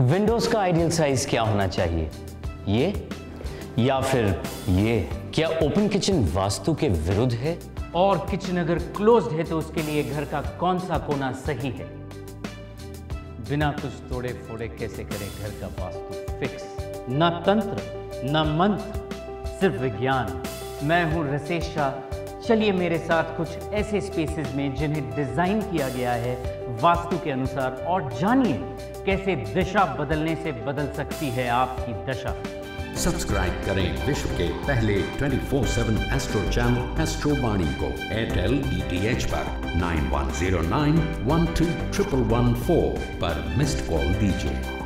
Windows का ideal size क्या होना चाहिए? ये? या फिर ये? क्या ओपन किचन वास्तु के विरुद्ध है? और किचन अगर क्लोज्ड है तो उसके लिए घर का कौन सा कोना सही है? बिना कुछ तोड़े फोड़े कैसे करें घर का वास्तु फिक्स ना तंत्र, ना मंत्र, सिर्फ़ विज्ञान। मैं हूँ रसेश शाह चलिए मेरे साथ कुछ ऐसे स्पेसेस में जिन्हें डिज़ाइन किया गया है, वास्तु के अनुसार। और जानिए कैसे दिशा बदलने से बदल सकती है आपकी दशा। सब्सक्राइब करें विश्व के पहले 24/7 एस्ट्रो चैनल एस्ट्रो वाणी को। एयरटेल डीटीएच पर 9109 12 114 पर मिस्ड कॉल दीजिए।